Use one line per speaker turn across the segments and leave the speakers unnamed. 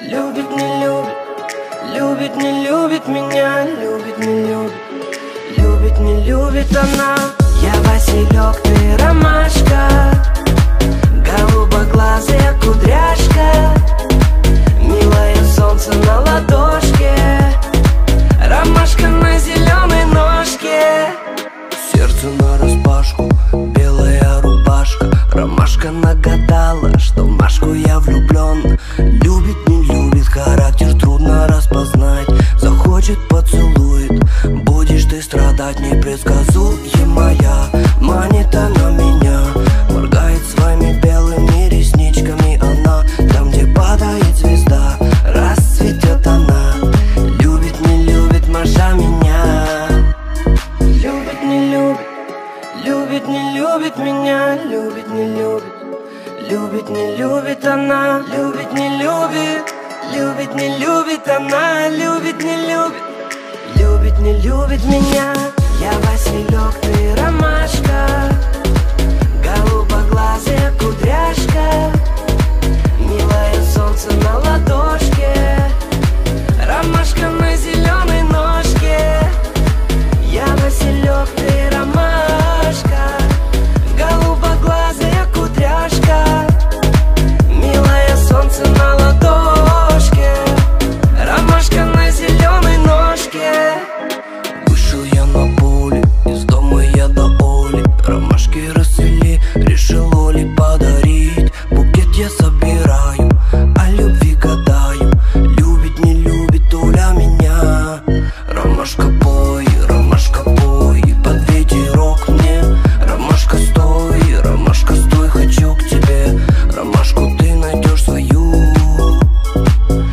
Любит, не любит, любит, не любит меня Любит, не любит, любит, не любит она. Я Василек, ты ромашка Голубоглазая кудряшка Милое солнце на ладошке Ромашка на зеленой ножке. Сердце на распашку, белая рубашка Ромашка нагадала, что в Машку я влюблен Любит, не характер трудно распознать. Захочет, поцелует, будешь ты страдать Непредсказуемая, манит она меня Моргает своими белыми ресничками она. Там, где падает звезда, расцветет она. Любит, не любит Маша меня. Любит, не любит, любит, не любит меня. Любит, не любит, любит, не любит она. Любит, не любит, любит она Любит, не любит, любит, не любит меня Расцвели, решил Оли подарить. Букет я собираю, о любви гадаю. Любит, не любит Оля меня. Ромашка пой, ромашка пой Под ветерок мне. Ромашка стой, ромашка стой Хочу к тебе. Ромашку ты найдешь свою.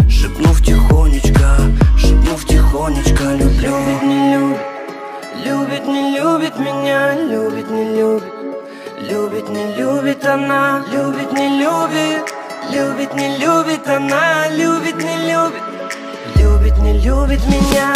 Шепнув тихонечко, шепнув тихонечко Любит, не любит, любит, не любит меня Любит, не любит, любит, не любит она Любит, не любит, любит, не любит она Любит, не любит, любит, не любит меня